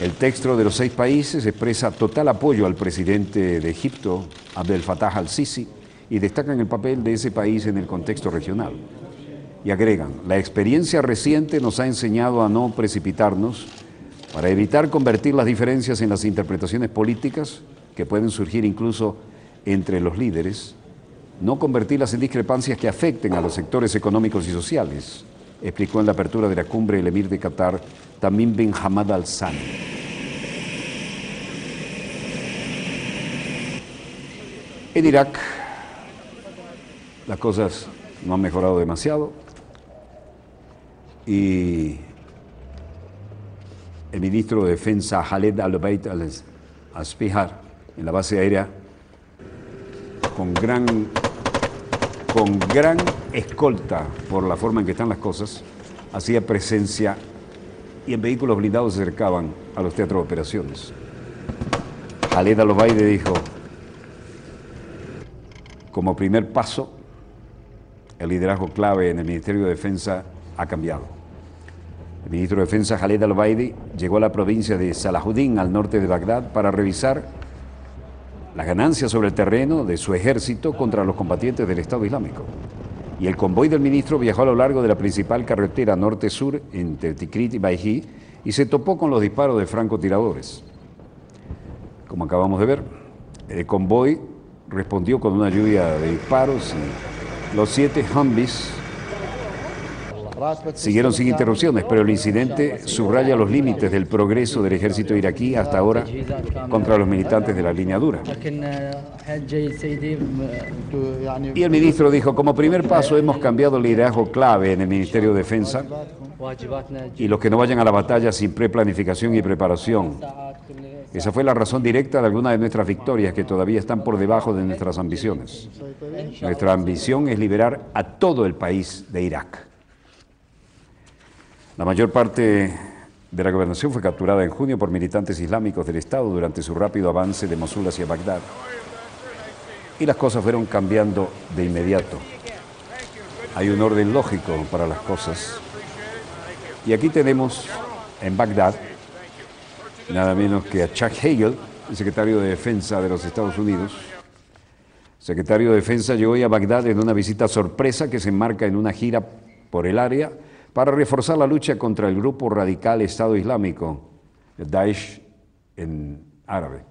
El texto de los seis países expresa total apoyo al presidente de Egipto, Abdel Fattah al-Sisi, y destacan el papel de ese país en el contexto regional. Y agregan, la experiencia reciente nos ha enseñado a no precipitarnos para evitar convertir las diferencias en las interpretaciones políticas que pueden surgir incluso entre los líderes, no convertirlas en discrepancias que afecten a los sectores económicos y sociales, explicó en la apertura de la cumbre el emir de Qatar, Tamim bin Hamad Al Thani. En Irak, las cosas no han mejorado demasiado y el ministro de Defensa Khaled Al-Bayt Al-Aspihar en la base aérea con gran, con gran escolta por la forma en que están las cosas, hacía presencia y en vehículos blindados se acercaban a los teatros de operaciones. Khaled Al-Obaide dijo, como primer paso, el liderazgo clave en el Ministerio de Defensa ha cambiado. El ministro de Defensa Khaled Al-Obaidi llegó a la provincia de Salahuddin, al norte de Bagdad, para revisar las ganancias sobre el terreno de su ejército contra los combatientes del Estado Islámico. Y el convoy del ministro viajó a lo largo de la principal carretera norte-sur entre Tikrit y Baijí y se topó con los disparos de francotiradores. Como acabamos de ver, el convoy respondió con una lluvia de disparos y los siete Humvees siguieron sin interrupciones, pero el incidente subraya los límites del progreso del ejército iraquí hasta ahora contra los militantes de la línea dura. Y el ministro dijo, como primer paso hemos cambiado el liderazgo clave en el Ministerio de Defensa y los que no vayan a la batalla sin preplanificación y preparación. Esa fue la razón directa de algunas de nuestras victorias que todavía están por debajo de nuestras ambiciones. Nuestra ambición es liberar a todo el país de Irak. La mayor parte de la gobernación fue capturada en junio por militantes islámicos del Estado durante su rápido avance de Mosul hacia Bagdad. Y las cosas fueron cambiando de inmediato. Hay un orden lógico para las cosas. Y aquí tenemos en Bagdad nada menos que a Chuck Hagel, el secretario de Defensa de los Estados Unidos. Secretario de Defensa llegó hoy a Bagdad en una visita sorpresa que se enmarca en una gira por el área para reforzar la lucha contra el grupo radical Estado Islámico, Daesh en árabe.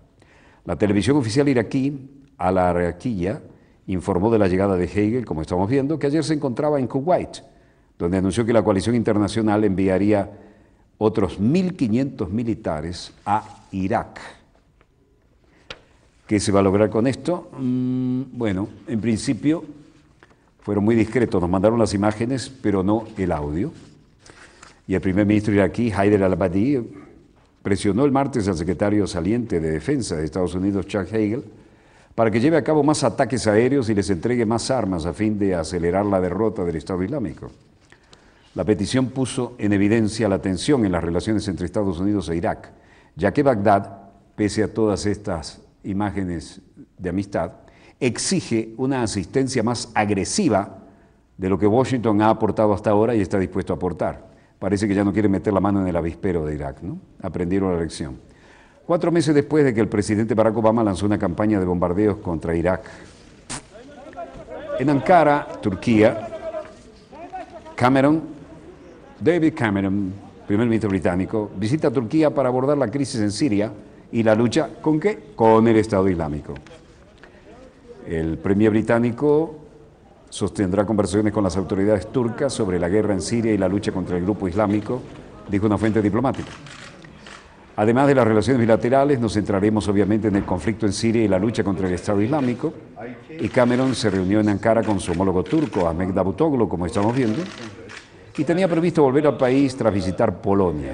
La televisión oficial iraquí, Al Araqiya, informó de la llegada de Hegel, como estamos viendo, que ayer se encontraba en Kuwait, donde anunció que la coalición internacional enviaría otros 1.500 militares a Irak. ¿Qué se va a lograr con esto? Mm, bueno, en principio fueron muy discretos, nos mandaron las imágenes, pero no el audio. Y el primer ministro iraquí, Haider al-Abadi, presionó el martes al secretario saliente de Defensa de Estados Unidos, Chuck Hagel, para que lleve a cabo más ataques aéreos y les entregue más armas a fin de acelerar la derrota del Estado Islámico. La petición puso en evidencia la tensión en las relaciones entre Estados Unidos e Irak, ya que Bagdad, pese a todas estas imágenes de amistad, exige una asistencia más agresiva de lo que Washington ha aportado hasta ahora y está dispuesto a aportar. Parece que ya no quiere meter la mano en el avispero de Irak, ¿no? Aprendieron la lección. Cuatro meses después de que el presidente Barack Obama lanzó una campaña de bombardeos contra Irak, en Ankara, Turquía, Cameron, David Cameron, primer ministro británico, visita Turquía para abordar la crisis en Siria y la lucha con qué? Con el Estado Islámico. El premier británico sostendrá conversaciones con las autoridades turcas sobre la guerra en Siria y la lucha contra el grupo islámico, dijo una fuente diplomática. Además de las relaciones bilaterales, nos centraremos obviamente en el conflicto en Siria y la lucha contra el Estado Islámico. Y Cameron se reunió en Ankara con su homólogo turco, Ahmed Davutoglu, como estamos viendo, y tenía previsto volver al país tras visitar Polonia.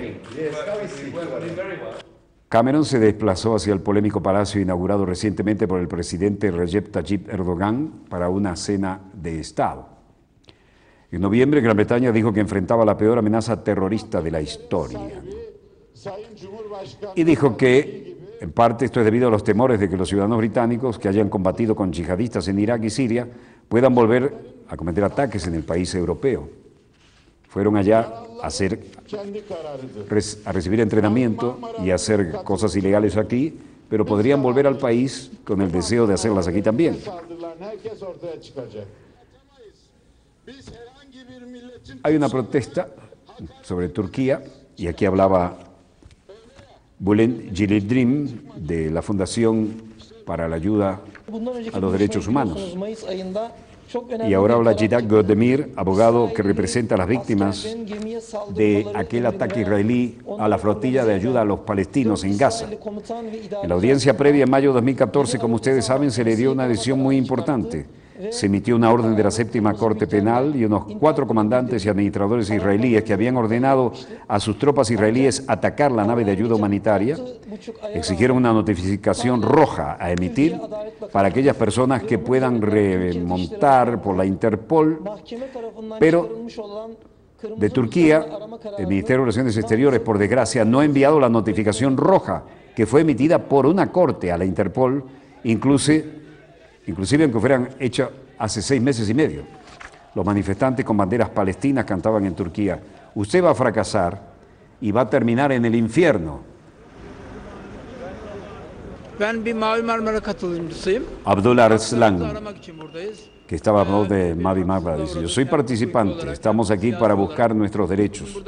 Cameron se desplazó hacia el polémico palacio inaugurado recientemente por el presidente Recep Tayyip Erdogan para una cena de Estado. En noviembre, Gran Bretaña dijo que enfrentaba la peor amenaza terrorista de la historia. Y dijo que, en parte, esto es debido a los temores de que los ciudadanos británicos que hayan combatido con yihadistas en Irak y Siria puedan volver a cometer ataques en el país europeo. Fueron allá a, hacer, a recibir entrenamiento y hacer cosas ilegales aquí, pero podrían volver al país con el deseo de hacerlas aquí también. Hay una protesta sobre Turquía, y aquí hablaba Bülent Gilidrim de la Fundación para la Ayuda a los Derechos Humanos. Y ahora habla Jidak Godemir, abogado que representa a las víctimas de aquel ataque israelí a la flotilla de ayuda a los palestinos en Gaza. En la audiencia previa en mayo de 2014, como ustedes saben, se le dio una decisión muy importante se emitió una orden de la séptima Corte Penal y unos cuatro comandantes y administradores israelíes que habían ordenado a sus tropas israelíes atacar la nave de ayuda humanitaria exigieron una notificación roja a emitir para aquellas personas que puedan remontar por la Interpol, pero de Turquía, el Ministerio de Relaciones Exteriores, por desgracia, no ha enviado la notificación roja que fue emitida por una corte a la Interpol, incluso inclusive aunque fueran hechas hace seis meses y medio. Los manifestantes con banderas palestinas cantaban en Turquía, usted va a fracasar y va a terminar en el infierno. Abdullah Arslan, que estaba hablando de Mavi Marmara, dice, yo soy participante, estamos aquí para buscar nuestros derechos.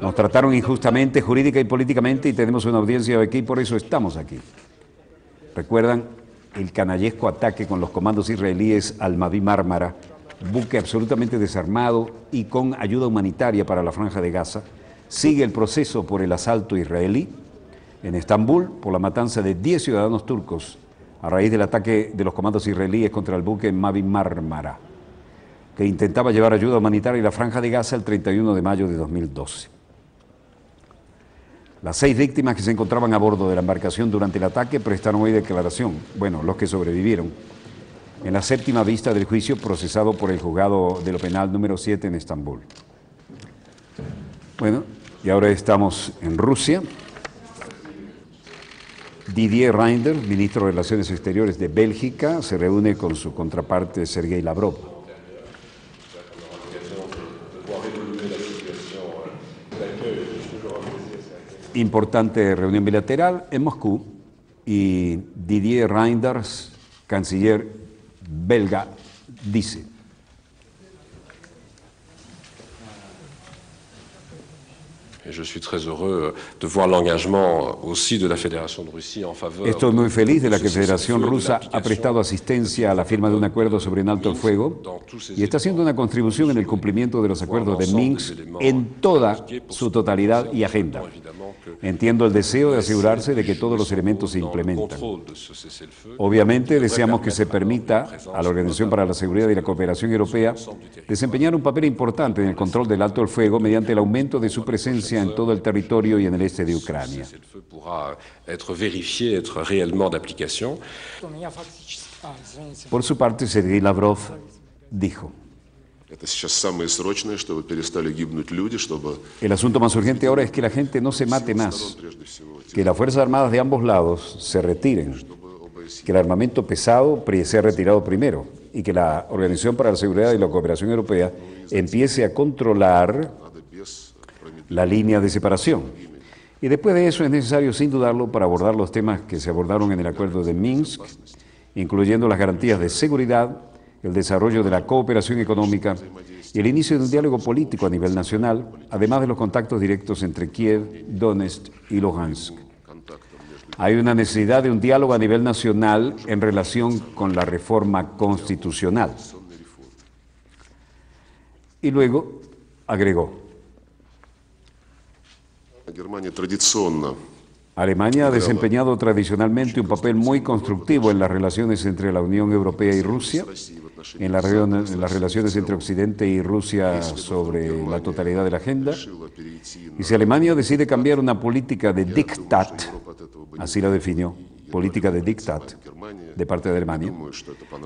Nos trataron injustamente, jurídica y políticamente, y tenemos una audiencia aquí, por eso estamos aquí. ¿Recuerdan el canallesco ataque con los comandos israelíes al Mavi Mármara, buque absolutamente desarmado y con ayuda humanitaria para la franja de Gaza, sigue el proceso por el asalto israelí en Estambul por la matanza de 10 ciudadanos turcos a raíz del ataque de los comandos israelíes contra el buque Mavi Mármara, que intentaba llevar ayuda humanitaria a la franja de Gaza el 31 de mayo de 2012. Las seis víctimas que se encontraban a bordo de la embarcación durante el ataque prestaron hoy declaración, bueno, los que sobrevivieron, en la séptima vista del juicio procesado por el juzgado de lo penal número 7 en Estambul. Bueno, y ahora estamos en Rusia. Didier Reinders, ministro de Relaciones Exteriores de Bélgica, se reúne con su contraparte Sergei Lavrov. Importante reunión bilateral en Moscú y Didier Reinders, canciller belga, dice. Estoy muy feliz de la que Federación Rusa ha prestado asistencia a la firma de un acuerdo sobre un alto el fuego y está haciendo una contribución en el cumplimiento de los acuerdos de Minsk en toda su totalidad y agenda. Entiendo el deseo de asegurarse de que todos los elementos se implementan. Obviamente deseamos que se permita a la Organización para la Seguridad y la Cooperación Europea desempeñar un papel importante en el control del alto el fuego mediante el aumento de su presencia en todo el territorio y en el este de Ucrania. Por su parte, Sergei Lavrov dijo, el asunto más urgente ahora es que la gente no se mate más, que las Fuerzas Armadas de ambos lados se retiren, que el armamento pesado sea retirado primero y que la Organización para la Seguridad y la Cooperación Europea empiece a controlar la línea de separación. Y después de eso es necesario, sin dudarlo, para abordar los temas que se abordaron en el acuerdo de Minsk, incluyendo las garantías de seguridad, el desarrollo de la cooperación económica y el inicio de un diálogo político a nivel nacional, además de los contactos directos entre Kiev, Donetsk y Luhansk. Hay una necesidad de un diálogo a nivel nacional en relación con la reforma constitucional. Y luego agregó, Alemania ha desempeñado tradicionalmente un papel muy constructivo en las relaciones entre la Unión Europea y Rusia, en, las relaciones entre Occidente y Rusia sobre la totalidad de la agenda. Y si Alemania decide cambiar una política de diktat, así la definió, política de diktat de parte de Alemania,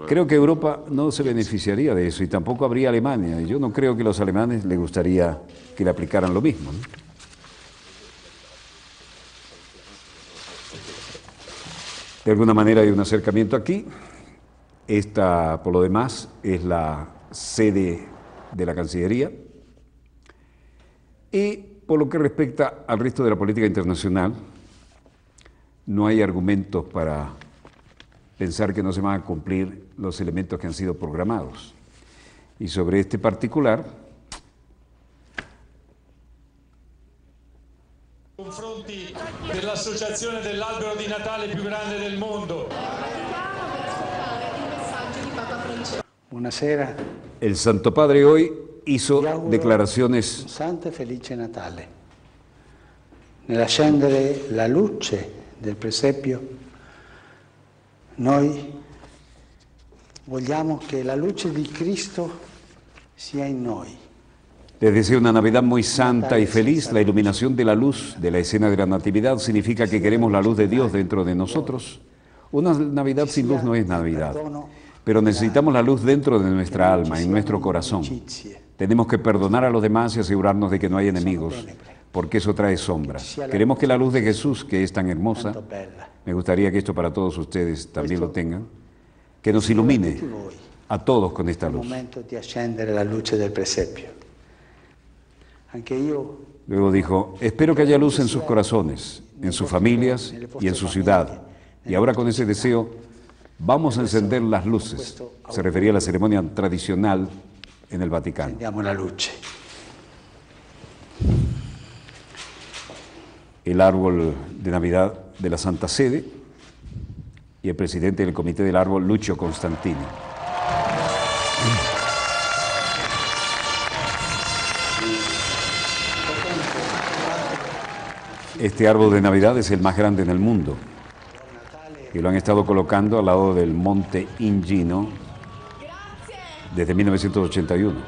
creo que Europa no se beneficiaría de eso y tampoco habría Alemania. Yo no creo que a los alemanes les gustaría que le aplicaran lo mismo. De alguna manera hay un acercamiento aquí. Esta, por lo demás, es la sede de la Cancillería. Y por lo que respecta al resto de la política internacional, no hay argumentos para pensar que no se van a cumplir los elementos que han sido programados. Y sobre este particular, dell'associazione dell'albero di Natale più grande del mondo. Buonasera. El Santo Padre hoy hizo declaraciones. Un santo e felice Natale. Nell'accendere la luce del presepio, noi vogliamo che la luce di Cristo sia in noi. Les deseo una Navidad muy santa y feliz. La iluminación de la luz de la escena de la Natividad significa que queremos la luz de Dios dentro de nosotros. Una Navidad sin luz no es Navidad, pero necesitamos la luz dentro de nuestra alma, en nuestro corazón. Tenemos que perdonar a los demás y asegurarnos de que no hay enemigos, porque eso trae sombra. Queremos que la luz de Jesús, que es tan hermosa, me gustaría que esto para todos ustedes también lo tengan, que nos ilumine a todos con esta luz. momento accendere la luce del presepio. Luego dijo, espero que haya luz en sus corazones, en sus familias y en su ciudad. Y ahora con ese deseo, vamos a encender las luces. Se refería a la ceremonia tradicional en el Vaticano. la luce. El árbol de Navidad de la Santa Sede y el presidente del Comité del Árbol, Lucio Constantini. Este árbol de Navidad es el más grande en el mundo y lo han estado colocando al lado del monte Ingino desde 1981.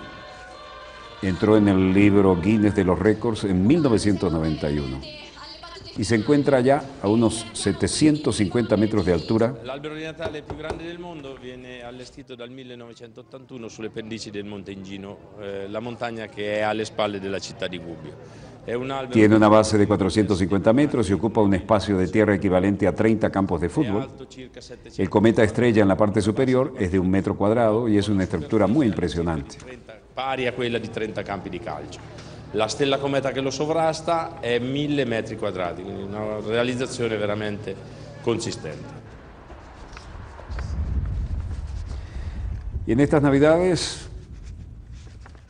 Entró en el libro Guinness de los Récords en 1991 y se encuentra ya a unos 750 metros de altura. L'albero di Natale più grande del mondo viene allestito dal 1981 sulle pendici del Monte Ingino, eh, la montagna che è alle spalle della città di Gubbio. È un albero Tiene una base de 450 metros y ocupa un espacio de tierra equivalente a 30 campos de fútbol. El cometa estrella en la parte superior es de un metro cuadrado y es una estructura muy impresionante. pari a quella di 30 campi di calcio. La stella cometa che lo sovrasta è 1000 metri quadrati, quindi una realizzazione veramente consistente. Y en estas Navidades,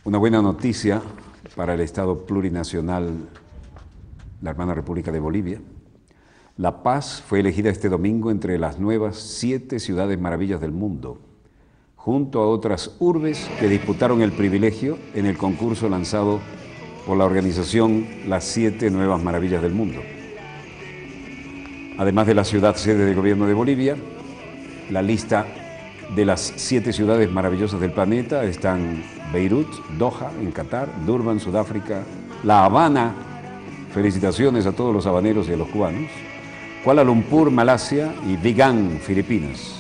una buena noticia para el Estado plurinacional, la hermana República de Bolivia. La Paz fue elegida este domingo entre las nuevas siete ciudades maravillas del mundo, junto a otras urbes que disputaron el privilegio en el concurso lanzado por la organización Las Siete Nuevas Maravillas del Mundo. Además de la ciudad sede del gobierno de Bolivia, la lista de las siete ciudades maravillosas del planeta están Beirut, Doha, en Qatar, Durban, Sudáfrica, La Habana, felicitaciones a todos los habaneros y a los cubanos, Kuala Lumpur, Malasia y Vigan, Filipinas.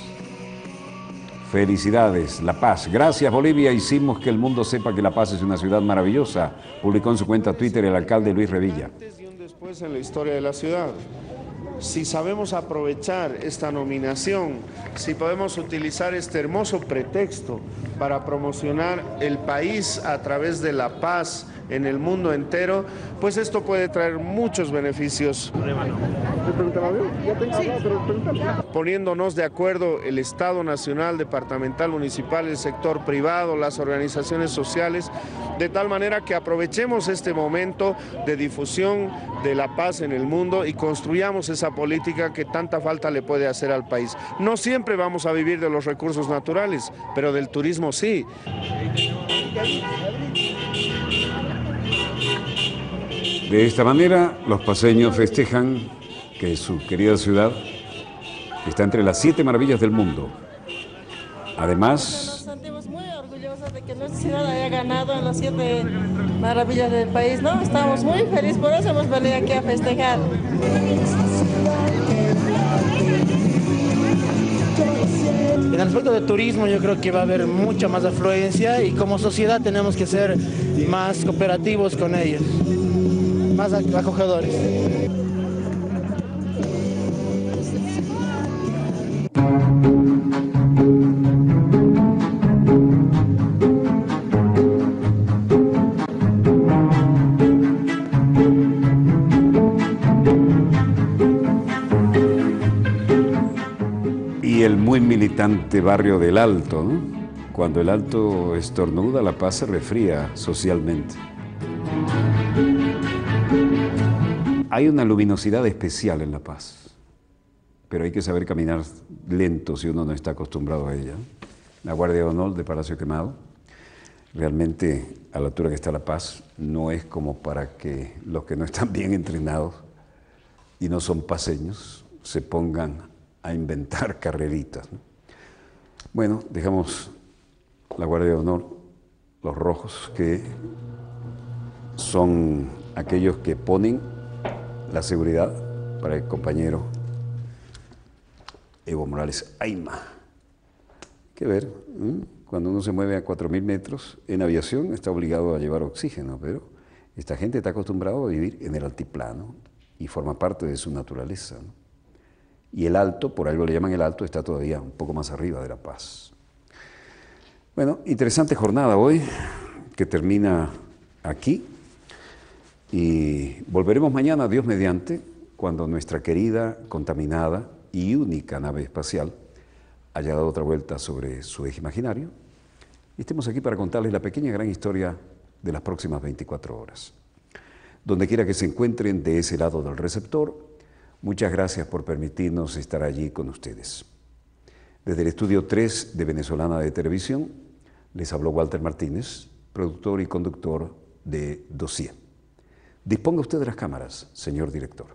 Felicidades, La Paz. Gracias Bolivia, hicimos que el mundo sepa que La Paz es una ciudad maravillosa, publicó en su cuenta Twitter el alcalde Luis Revilla. después en la historia de la ciudad. Si sabemos aprovechar esta nominación, si podemos utilizar este hermoso pretexto para promocionar el país a través de la paz en el mundo entero, pues esto puede traer muchos beneficios. Poniéndonos de acuerdo el Estado Nacional, Departamental, Municipal, el sector privado, las organizaciones sociales, de tal manera que aprovechemos este momento de difusión de la paz en el mundo y construyamos esa política que tanta falta le puede hacer al país. No siempre vamos a vivir de los recursos naturales, pero del turismo sí. De esta manera, los paseños festejan que su querida ciudad está entre las siete maravillas del mundo. Además, Nos sentimos muy orgullosos de que nuestra ciudad haya ganado en las siete maravillas del país, ¿no? Estamos muy felices, por eso hemos venido aquí a festejar. El aspecto de turismo yo creo que va a haber mucha más afluencia y como sociedad tenemos que ser más cooperativos con ellos, más ac- acogedores. Militante barrio del Alto, ¿no? Cuando el Alto estornuda, la paz se refría socialmente. Hay una luminosidad especial en La Paz, pero hay que saber caminar lento si uno no está acostumbrado a ella. La Guardia de Honor de Palacio Quemado, realmente a la altura que está La Paz, no es como para que los que no están bien entrenados y no son paseños se pongan a inventar carreritas. Bueno, dejamos la Guardia de Honor, los rojos, que son aquellos que ponen la seguridad para el compañero Evo Morales Aima. Que ver, cuando uno se mueve a 4.000 metros en aviación está obligado a llevar oxígeno, pero esta gente está acostumbrada a vivir en el altiplano y forma parte de su naturaleza. Y el alto, por algo le llaman el alto, está todavía un poco más arriba de La Paz. Bueno, interesante jornada hoy que termina aquí y volveremos mañana, Dios mediante, cuando nuestra querida, contaminada y única nave espacial haya dado otra vuelta sobre su eje imaginario y estemos aquí para contarles la pequeña gran historia de las próximas 24 horas. Donde quiera que se encuentren de ese lado del receptor, Muchas gracias por permitirnos estar allí con ustedes. Desde el estudio 3 de Venezolana de Televisión, les habló Walter Martínez, productor y conductor de Dossier. Disponga usted de las cámaras, señor director.